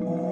you